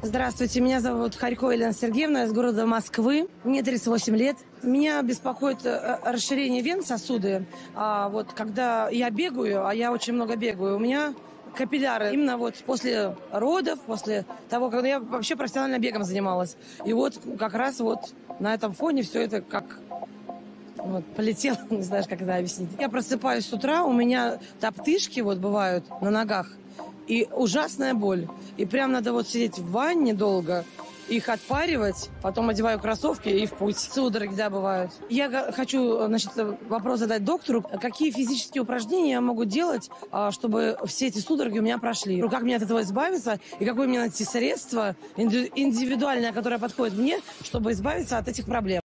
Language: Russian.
Здравствуйте, меня зовут Харькова Елена Сергеевна, я из города Москвы. Мне 38 лет. Меня беспокоит э, расширение вен, сосуды. А вот когда я бегаю, а я очень много бегаю, у меня капилляры. Именно вот после родов, после того, когда я вообще профессионально бегом занималась. И вот как раз вот на этом фоне все это как вот, полетело, не знаешь, как это объяснить. Я просыпаюсь с утра, у меня топтышки вот бывают на ногах, и ужасная боль. И прям надо вот сидеть в ванне долго, их отпаривать, потом одеваю кроссовки и в путь. Судороги, да, бывают. Я хочу, значит, вопрос задать доктору. Какие физические упражнения я могу делать, а, чтобы все эти судороги у меня прошли? Ну, Как мне от этого избавиться? И какое мне найти средство инди- индивидуальное, которое подходит мне, чтобы избавиться от этих проблем?